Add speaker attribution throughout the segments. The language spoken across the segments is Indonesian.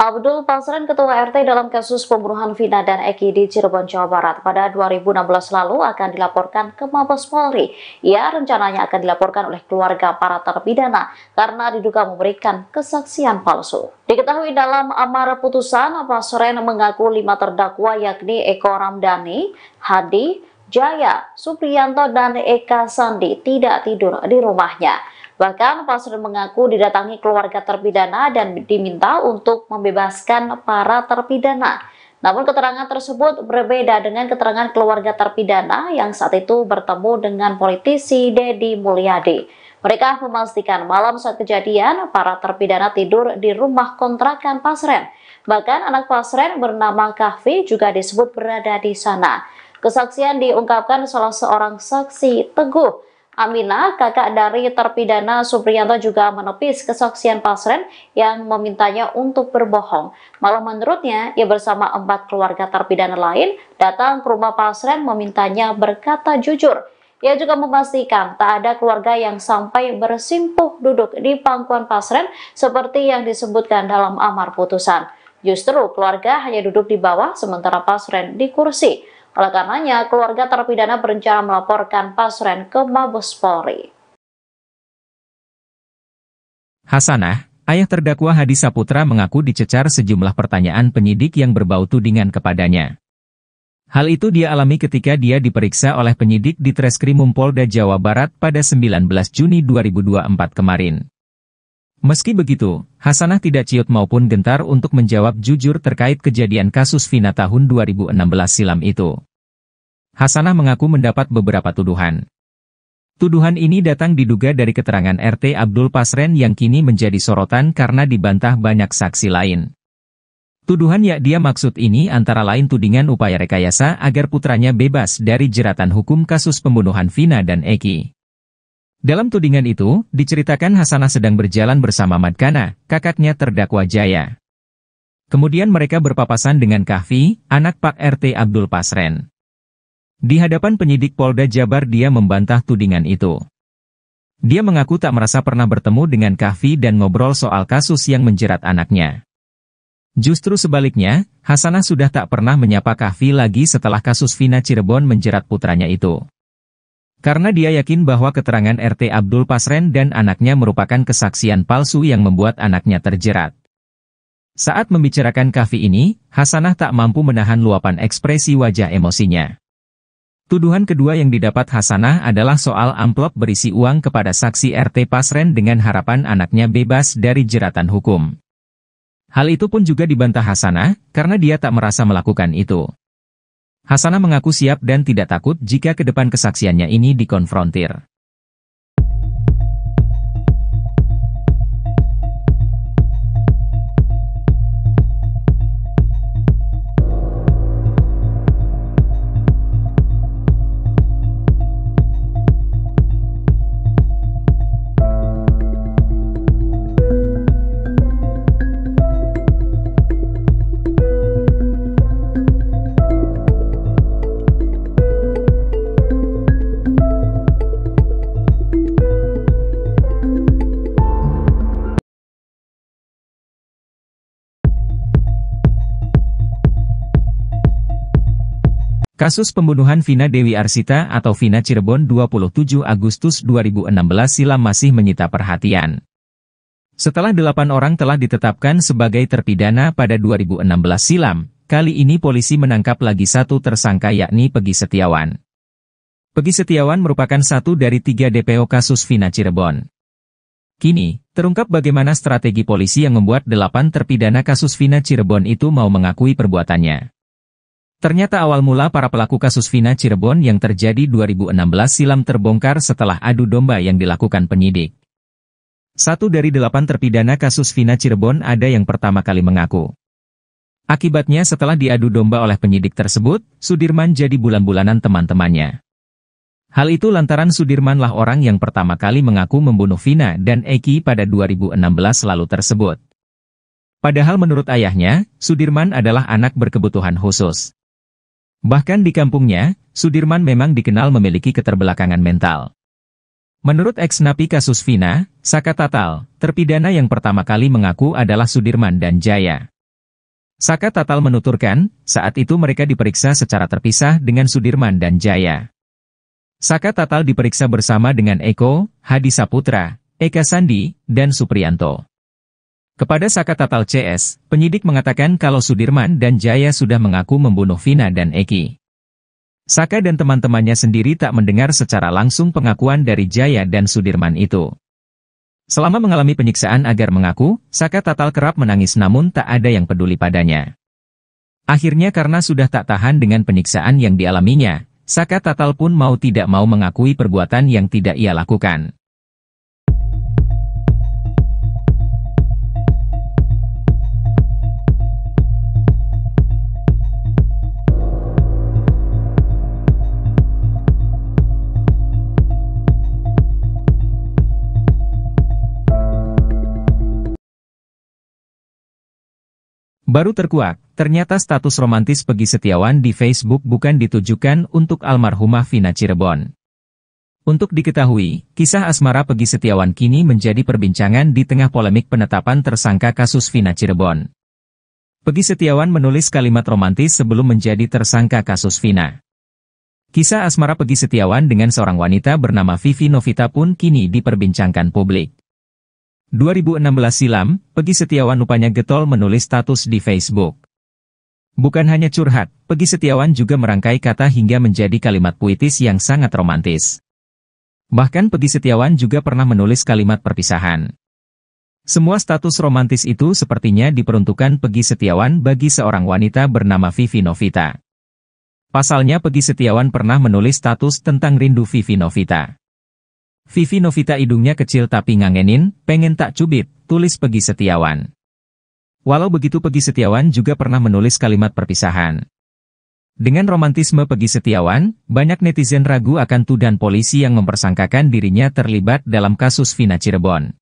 Speaker 1: Abdul Pasren, Ketua RT dalam kasus pembunuhan Vina dan Eki di Cirebon, Jawa Barat pada 2016 lalu akan dilaporkan ke Mabes Polri. Ia rencananya akan dilaporkan oleh keluarga para terpidana karena diduga memberikan kesaksian palsu. Diketahui dalam amar putusan, Pasren mengaku lima terdakwa yakni Eko Ramdhani, Hadi, Jaya, Supriyanto, dan Eka Sandi tidak tidur di rumahnya. Bahkan Pasren mengaku didatangi keluarga terpidana dan diminta untuk membebaskan para terpidana. Namun keterangan tersebut berbeda dengan keterangan keluarga terpidana yang saat itu bertemu dengan politisi Dedi Mulyadi. Mereka memastikan malam saat kejadian, para terpidana tidur di rumah kontrakan Pasren. Bahkan anak Pasren bernama Kahvi juga disebut berada di sana. Kesaksian diungkapkan salah seorang saksi Teguh Amina, kakak dari terpidana Supriyanto juga menepis kesaksian Pasren yang memintanya untuk berbohong. Malah menurutnya, ia bersama empat keluarga terpidana lain datang ke rumah Pasren memintanya berkata jujur. Ia juga memastikan tak ada keluarga yang sampai bersimpuh duduk di pangkuan Pasren seperti yang disebutkan dalam amar putusan. Justru keluarga hanya duduk di bawah sementara Pasren di kursi. Oleh karenanya, keluarga terpidana berencana melaporkan Pasren ke Mabes Polri.
Speaker 2: Hasanah, ayah terdakwa Hadi Saputra mengaku dicecar sejumlah pertanyaan penyidik yang berbau tudingan kepadanya. Hal itu dia alami ketika dia diperiksa oleh penyidik di Treskrimum Polda Jawa Barat pada 19 Juni 2024 kemarin. Meski begitu, Hasanah tidak ciut maupun gentar untuk menjawab jujur terkait kejadian kasus Vina tahun 2016 silam itu. Hasanah mengaku mendapat beberapa tuduhan. Tuduhan ini datang diduga dari keterangan RT Abdul Pasren yang kini menjadi sorotan karena dibantah banyak saksi lain. Tuduhan ya dia maksud ini antara lain tudingan upaya rekayasa agar putranya bebas dari jeratan hukum kasus pembunuhan Vina dan Eki. Dalam tudingan itu, diceritakan Hasanah sedang berjalan bersama Madkana, kakaknya terdakwa Jaya. Kemudian mereka berpapasan dengan Kahfi, anak Pak RT Abdul Pasren. Di hadapan penyidik Polda Jabar dia membantah tudingan itu. Dia mengaku tak merasa pernah bertemu dengan Kahfi dan ngobrol soal kasus yang menjerat anaknya. Justru sebaliknya, Hasanah sudah tak pernah menyapa Kahfi lagi setelah kasus Vina Cirebon menjerat putranya itu. Karena dia yakin bahwa keterangan RT Abdul Pasren dan anaknya merupakan kesaksian palsu yang membuat anaknya terjerat. Saat membicarakan kafi ini, Hasanah tak mampu menahan luapan ekspresi wajah emosinya. Tuduhan kedua yang didapat Hasanah adalah soal amplop berisi uang kepada saksi RT Pasren dengan harapan anaknya bebas dari jeratan hukum. Hal itu pun juga dibantah Hasanah, karena dia tak merasa melakukan itu. Hasanah mengaku siap dan tidak takut jika ke depan kesaksiannya ini dikonfrontir. Kasus pembunuhan Vina Dewi Arsita atau Vina Cirebon 27 Agustus 2016 silam masih menyita perhatian. Setelah delapan orang telah ditetapkan sebagai terpidana pada 2016 silam, kali ini polisi menangkap lagi satu tersangka yakni Pegi Setiawan. Pegi Setiawan merupakan satu dari tiga DPO kasus Vina Cirebon. Kini, terungkap bagaimana strategi polisi yang membuat delapan terpidana kasus Vina Cirebon itu mau mengakui perbuatannya. Ternyata awal mula para pelaku kasus Vina Cirebon yang terjadi 2016 silam terbongkar setelah adu domba yang dilakukan penyidik. Satu dari delapan terpidana kasus Vina Cirebon ada yang pertama kali mengaku. Akibatnya setelah diadu domba oleh penyidik tersebut, Sudirman jadi bulan-bulanan teman-temannya. Hal itu lantaran Sudirman lah orang yang pertama kali mengaku membunuh Vina dan Eki pada 2016 lalu tersebut. Padahal menurut ayahnya, Sudirman adalah anak berkebutuhan khusus. Bahkan di kampungnya, Sudirman memang dikenal memiliki keterbelakangan mental. Menurut ex-napi kasus Vina, Saka Tatal, terpidana yang pertama kali mengaku adalah Sudirman dan Jaya. Saka Tatal menuturkan, saat itu mereka diperiksa secara terpisah dengan Sudirman dan Jaya. Saka Tatal diperiksa bersama dengan Eko, Hadi Saputra, Eka Sandi, dan Supriyanto. Kepada Saka Tatal CS, penyidik mengatakan kalau Sudirman dan Jaya sudah mengaku membunuh Vina dan Eki. Saka dan teman-temannya sendiri tak mendengar secara langsung pengakuan dari Jaya dan Sudirman itu. Selama mengalami penyiksaan agar mengaku, Saka Tatal kerap menangis namun tak ada yang peduli padanya. Akhirnya karena sudah tak tahan dengan penyiksaan yang dialaminya, Saka Tatal pun mau tidak mau mengakui perbuatan yang tidak ia lakukan. Baru terkuak, ternyata status romantis Pegi Setiawan di Facebook bukan ditujukan untuk almarhumah Vina Cirebon. Untuk diketahui, kisah asmara Pegi Setiawan kini menjadi perbincangan di tengah polemik penetapan tersangka kasus Vina Cirebon. Pegi Setiawan menulis kalimat romantis sebelum menjadi tersangka kasus Vina. Kisah asmara Pegi Setiawan dengan seorang wanita bernama Vivi Novita pun kini diperbincangkan publik. 2016 silam, Pegi Setiawan rupanya getol menulis status di Facebook. Bukan hanya curhat, Pegi Setiawan juga merangkai kata hingga menjadi kalimat puitis yang sangat romantis. Bahkan Pegi Setiawan juga pernah menulis kalimat perpisahan. Semua status romantis itu sepertinya diperuntukkan Pegi Setiawan bagi seorang wanita bernama Vivi Novita. Pasalnya Pegi Setiawan pernah menulis status tentang rindu Vivi Novita. Vivi Novita hidungnya kecil tapi ngangenin, pengen tak cubit, tulis Pegi Setiawan. Walau begitu Pegi Setiawan juga pernah menulis kalimat perpisahan. Dengan romantisme Pegi Setiawan, banyak netizen ragu akan tudan polisi yang mempersangkakan dirinya terlibat dalam kasus Vina Cirebon.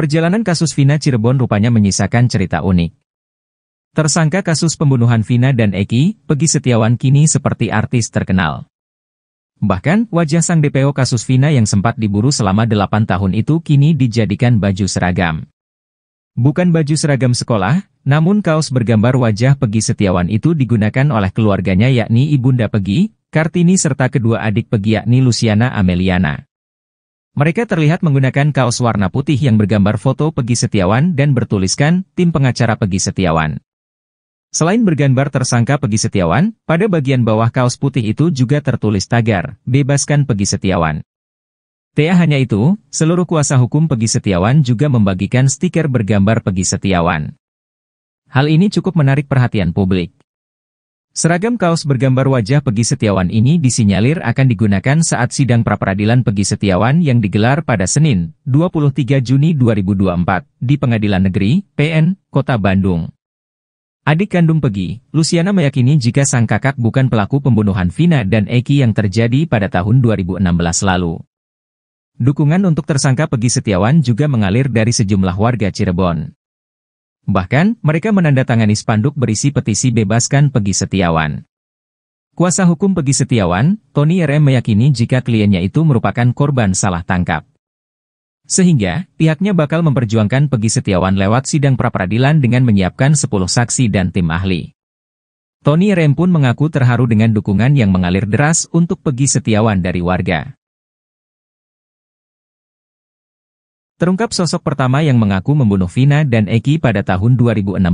Speaker 2: Perjalanan kasus Vina Cirebon rupanya menyisakan cerita unik. Tersangka kasus pembunuhan Vina dan Eki, Pegi Setiawan kini seperti artis terkenal. Bahkan, wajah sang DPO kasus Vina yang sempat diburu selama 8 tahun itu kini dijadikan baju seragam. Bukan baju seragam sekolah, namun kaos bergambar wajah Pegi Setiawan itu digunakan oleh keluarganya yakni Ibunda Pegi, Kartini serta kedua adik Pegi yakni Luciana Ameliana. Mereka terlihat menggunakan kaos warna putih yang bergambar foto Pegi Setiawan dan bertuliskan, tim pengacara Pegi Setiawan. Selain bergambar tersangka Pegi Setiawan, pada bagian bawah kaos putih itu juga tertulis tagar, bebaskan Pegi Setiawan. Tidak hanya itu, seluruh kuasa hukum Pegi Setiawan juga membagikan stiker bergambar Pegi Setiawan. Hal ini cukup menarik perhatian publik. Seragam kaos bergambar wajah Pegi Setiawan ini disinyalir akan digunakan saat sidang pra-peradilan Pegi Setiawan yang digelar pada Senin, 23 Juni 2024, di Pengadilan Negeri, PN, Kota Bandung. Adik kandung Pegi, Luciana meyakini jika sang kakak bukan pelaku pembunuhan Vina dan Eki yang terjadi pada tahun 2016 lalu. Dukungan untuk tersangka Pegi Setiawan juga mengalir dari sejumlah warga Cirebon. Bahkan, mereka menandatangani spanduk berisi petisi bebaskan Pegi Setiawan. Kuasa hukum Pegi Setiawan, Tony RM meyakini jika kliennya itu merupakan korban salah tangkap. Sehingga, pihaknya bakal memperjuangkan Pegi Setiawan lewat sidang pra-peradilan dengan menyiapkan 10 saksi dan tim ahli. Tony RM pun mengaku terharu dengan dukungan yang mengalir deras untuk Pegi Setiawan dari warga. Terungkap sosok pertama yang mengaku membunuh Vina dan Eki pada tahun 2016.